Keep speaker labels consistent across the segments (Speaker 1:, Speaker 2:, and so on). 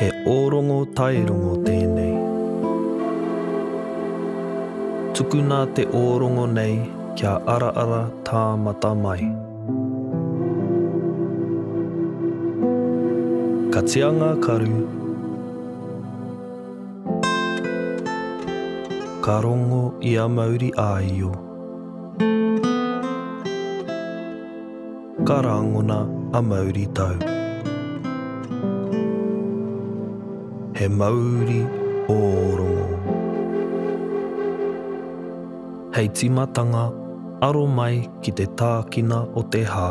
Speaker 1: He ōrongo tairongo tēnei. Tukuna te ōrongo nei kia araara tāmata mai. Katia ngā karu. Ka rongo i a mauri āio. Ka rāngona a mauri tau. He mauri ō rongo. Hei tīmatanga, aro mai ki te tākina o te hā.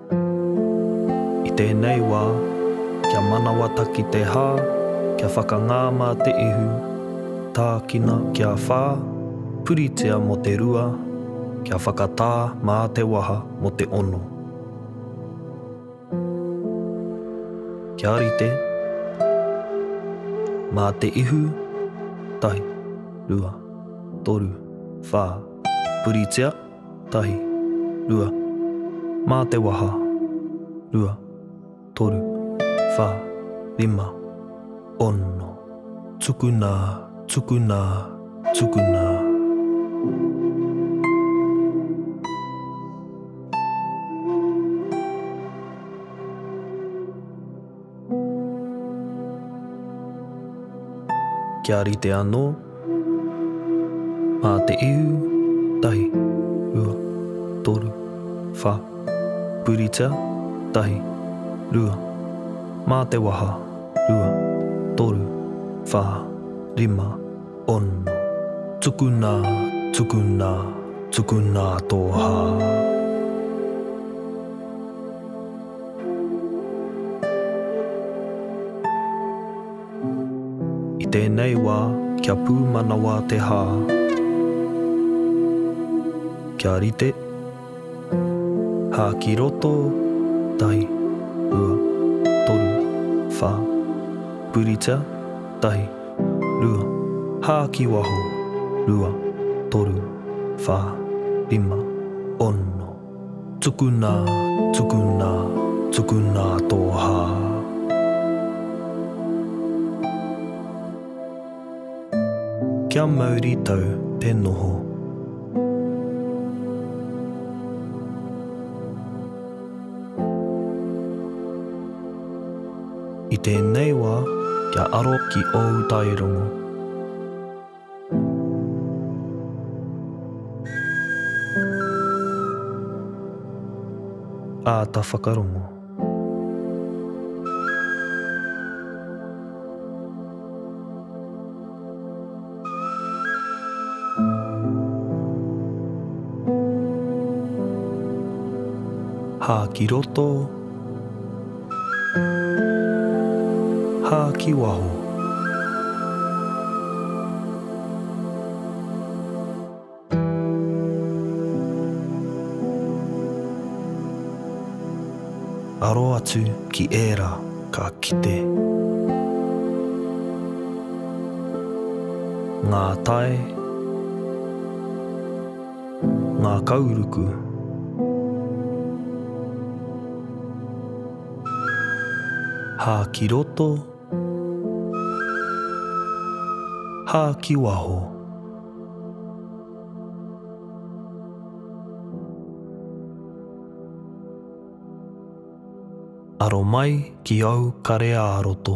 Speaker 1: I tēnei wā, kia manawataki te hā, kia whakangā mā te ihu, tākina kia whā, puritia mō te rua, kia whakatā mā te waha mō te ono. Kia rite, mā te ihu, tahi, rua, toru, whā, puritia. tahi, rua, mā te waha, rua, toru, wha, rima, ono, tukuna, tukuna, tukuna. Kia rite anō, mā te ihu, tahi, rua, toru, wha, puritia, tahi, rua, mā te waha, rua, toru, wha, rima, ono, tukuna, tukuna, tukuna tō hā. I tēnei wā kia pūmanawa te hā. Kia rite, hā ki roto, tahi, rua, toru, whā. Puritia, tahi, rua, hā ki waho, rua, toru, whā, rima, ono. Tukuna, tukuna, tukuna tō hā. Kia mauri tau te noho. I tēnei wā, kia aro ki ōu tairongo. Āta whakarongo. Hā ki roto. Hā ki waho. Aro atu ki ērā ka kite. Ngā tae. Ngā kauruku. Hā ki roto, hā ki waho. Aro mai ki au kare ā-roto.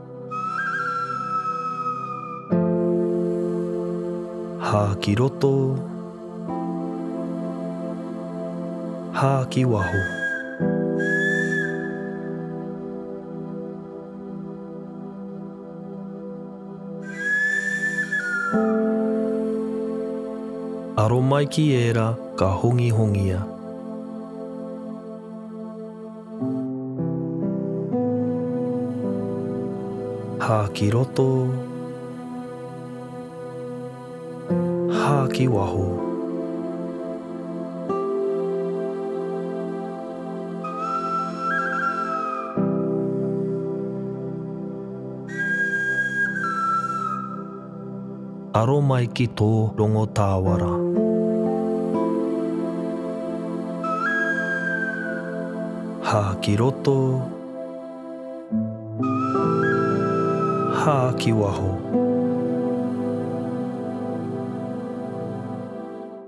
Speaker 1: Hā ki roto Hā ki waho Aro mai ki ērā ka hongihongia. Hā ki roto, hā ki waho. Aro mai ki tō rongo tāwara. Hā ki roto, hā ki waho.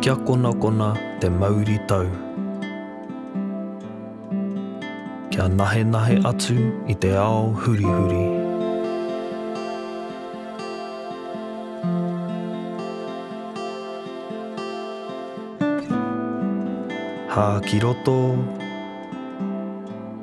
Speaker 1: Kia konakona te mauri tau. Kia nahenahe atu i te ao hurihuri. Hā ki roto.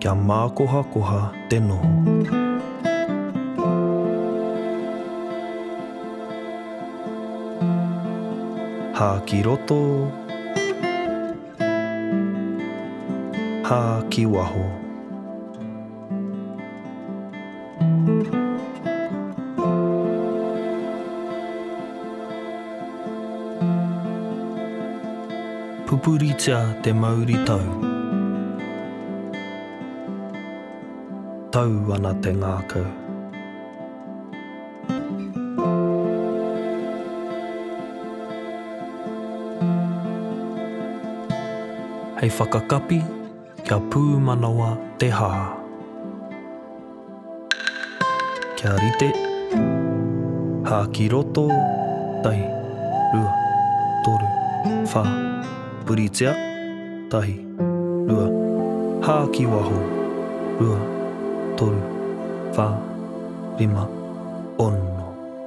Speaker 1: Kia mākohakoha te noho. Hā ki roto, hā ki waho. Pupuritia te mauri tau Tau ana te ngākau Hei whakakapi Kia pūmanawa te hā. Kia rite, hā ki roto, tahi, rua, toru, whā, puritia, tahi, rua, hā ki waho, rua, toru, whā, rima, ono.